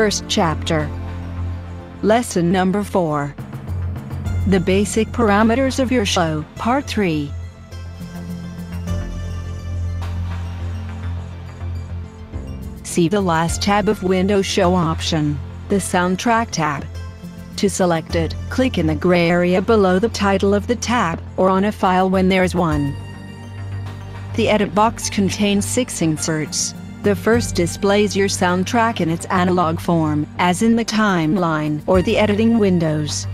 first chapter. Lesson number 4 The Basic Parameters of Your Show, Part 3. See the last tab of Windows Show option, the Soundtrack tab. To select it, click in the gray area below the title of the tab, or on a file when there's one. The edit box contains six inserts. The first displays your soundtrack in its analog form, as in the timeline or the editing windows.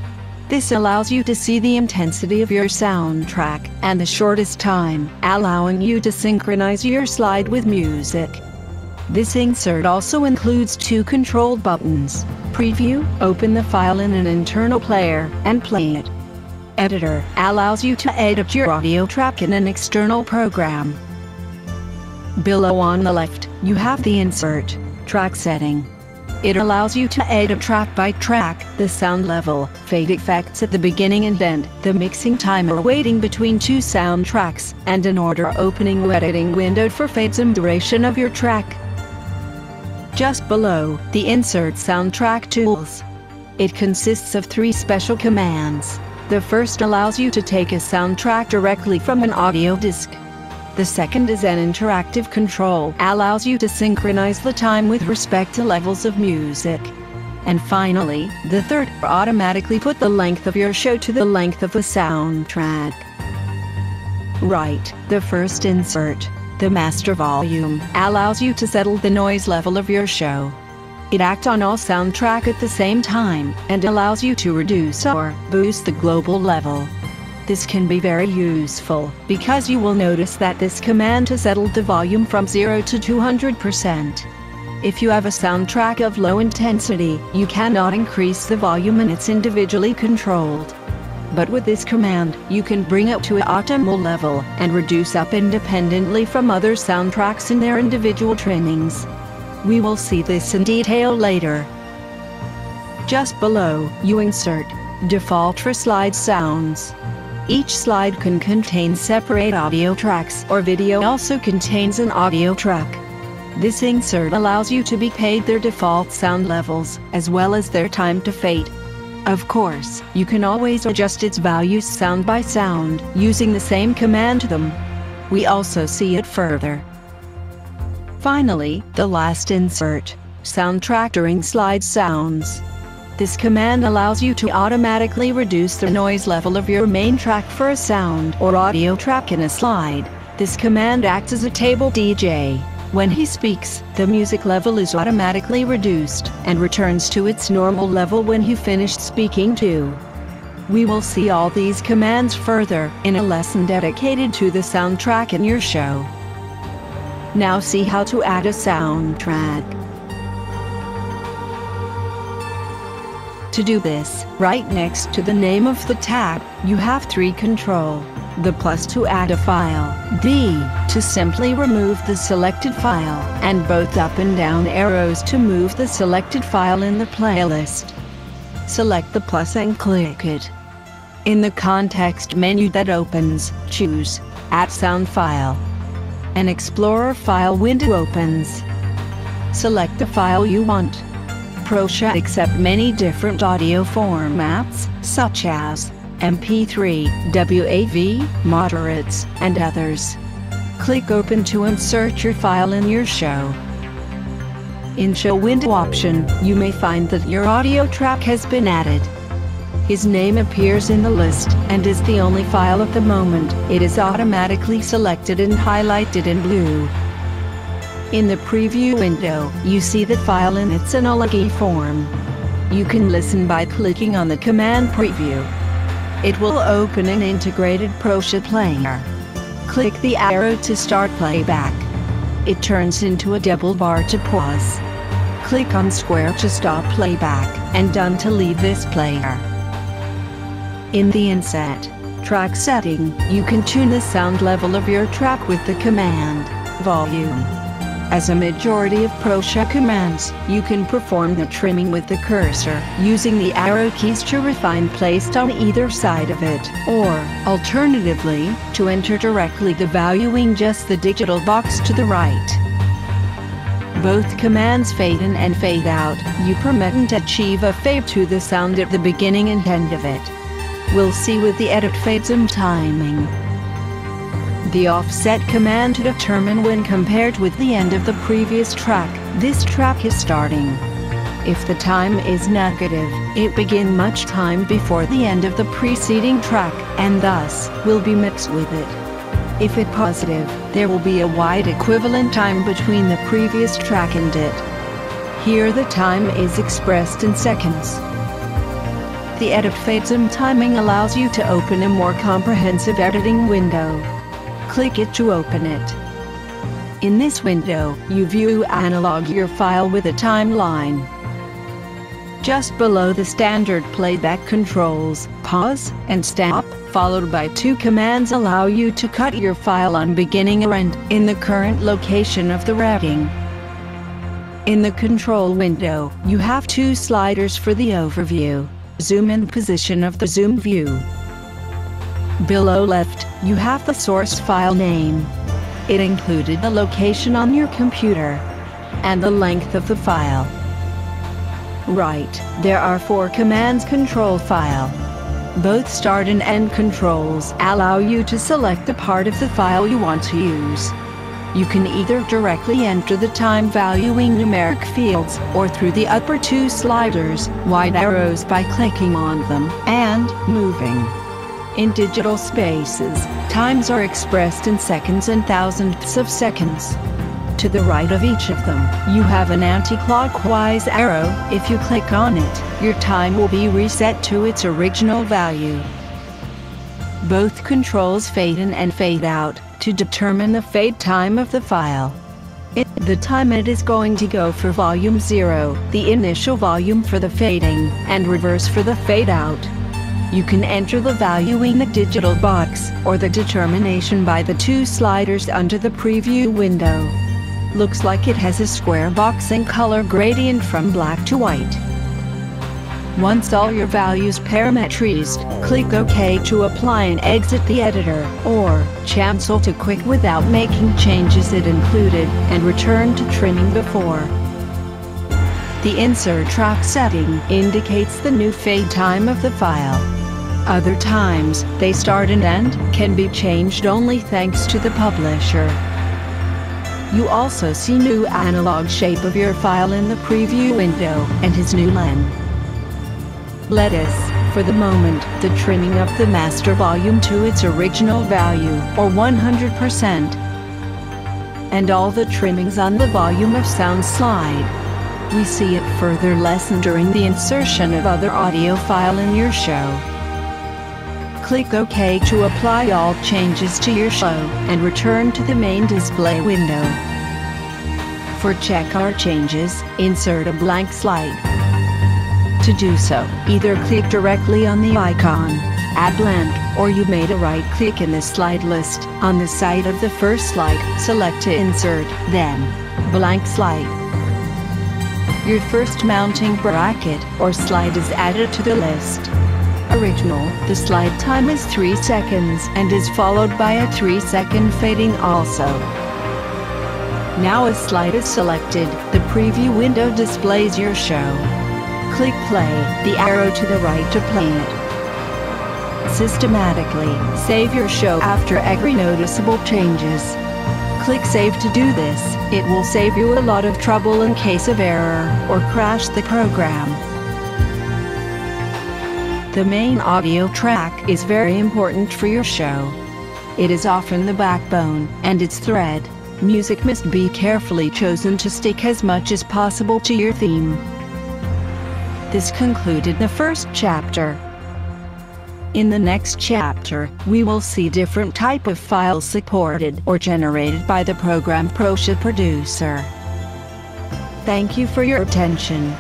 This allows you to see the intensity of your soundtrack and the shortest time, allowing you to synchronize your slide with music. This insert also includes two control buttons. Preview, open the file in an internal player, and play it. Editor allows you to edit your audio track in an external program. Below on the left, you have the insert, track setting. It allows you to edit a track by track, the sound level, fade effects at the beginning and end, the mixing timer waiting between two soundtracks, and an order opening editing window for fades and duration of your track. Just below, the Insert Soundtrack Tools. It consists of three special commands. The first allows you to take a soundtrack directly from an audio disc. The second is an interactive control, allows you to synchronize the time with respect to levels of music. And finally, the third automatically put the length of your show to the length of the soundtrack. Right, the first insert, the master volume, allows you to settle the noise level of your show. It acts on all soundtrack at the same time, and allows you to reduce or boost the global level. This can be very useful, because you will notice that this command has settle the volume from 0 to 200%. If you have a soundtrack of low intensity, you cannot increase the volume and it's individually controlled. But with this command, you can bring it to an optimal level and reduce up independently from other soundtracks in their individual trimmings. We will see this in detail later. Just below, you insert default for slide sounds. Each slide can contain separate audio tracks or video also contains an audio track. This insert allows you to be paid their default sound levels, as well as their time to fade. Of course, you can always adjust its values sound by sound, using the same command them. We also see it further. Finally, the last insert, soundtrack during slide sounds. This command allows you to automatically reduce the noise level of your main track for a sound or audio track in a slide. This command acts as a table DJ. When he speaks, the music level is automatically reduced and returns to its normal level when he finished speaking too. We will see all these commands further in a lesson dedicated to the soundtrack in your show. Now see how to add a soundtrack. To do this, right next to the name of the tab, you have three control. The plus to add a file, D to simply remove the selected file, and both up and down arrows to move the selected file in the playlist. Select the plus and click it. In the context menu that opens, choose Add Sound File. An Explorer file window opens. Select the file you want. ProShow accept many different audio formats, such as MP3, WAV, moderates, and others. Click Open to insert your file in your show. In Show Window option, you may find that your audio track has been added. His name appears in the list and is the only file at the moment. It is automatically selected and highlighted in blue. In the preview window, you see the file in its analogy form. You can listen by clicking on the command preview. It will open an integrated ProShow player. Click the arrow to start playback. It turns into a double bar to pause. Click on square to stop playback, and done to leave this player. In the inset track setting, you can tune the sound level of your track with the command volume. As a majority of ProShow commands, you can perform the trimming with the cursor, using the arrow keys to refine placed on either side of it, or, alternatively, to enter directly the valuing just the digital box to the right. Both commands fade in and fade out. You permit to achieve a fade to the sound at the beginning and end of it. We'll see with the edit fade zoom timing. The offset command to determine when compared with the end of the previous track, this track is starting. If the time is negative, it begin much time before the end of the preceding track, and thus, will be mixed with it. If it positive, there will be a wide equivalent time between the previous track and it. Here the time is expressed in seconds. The edit zoom timing allows you to open a more comprehensive editing window. Click it to open it. In this window, you view analog your file with a timeline. Just below the standard playback controls, pause and stop, followed by two commands allow you to cut your file on beginning or end in the current location of the routing. In the control window, you have two sliders for the overview zoom and position of the zoom view. Below left, you have the source file name. It included the location on your computer and the length of the file. Right, there are four commands control file. Both start and end controls allow you to select the part of the file you want to use. You can either directly enter the time valuing numeric fields or through the upper two sliders, wide arrows by clicking on them and moving. In digital spaces, times are expressed in seconds and thousandths of seconds. To the right of each of them, you have an anti-clockwise arrow. If you click on it, your time will be reset to its original value. Both controls fade in and fade out to determine the fade time of the file. It, the time it is going to go for volume 0, the initial volume for the fading, and reverse for the fade out. You can enter the value in the digital box, or the determination by the two sliders under the preview window. Looks like it has a square box and color gradient from black to white. Once all your values parametrized, click OK to apply and exit the editor, or cancel to quick without making changes it included, and return to trimming before. The insert track setting indicates the new fade time of the file. Other times, they start and end, can be changed only thanks to the publisher. You also see new analog shape of your file in the preview window, and his new len. Let us, for the moment, the trimming of the master volume to its original value, or 100%. And all the trimmings on the volume of sound slide. We see it further lessened during the insertion of other audio file in your show. Click OK to apply all changes to your show, and return to the main display window. For check our changes, insert a blank slide. To do so, either click directly on the icon, Add Blank, or you made a right click in the slide list, on the side of the first slide, select to insert, then, Blank Slide. Your first mounting bracket, or slide is added to the list. Original, the slide time is 3 seconds and is followed by a 3 second fading also. Now a slide is selected, the preview window displays your show. Click play, the arrow to the right to play it. Systematically, save your show after every noticeable changes. Click save to do this, it will save you a lot of trouble in case of error, or crash the program. The main audio track is very important for your show. It is often the backbone, and its thread. Music must be carefully chosen to stick as much as possible to your theme. This concluded the first chapter. In the next chapter, we will see different type of files supported or generated by the program ProShow Producer. Thank you for your attention.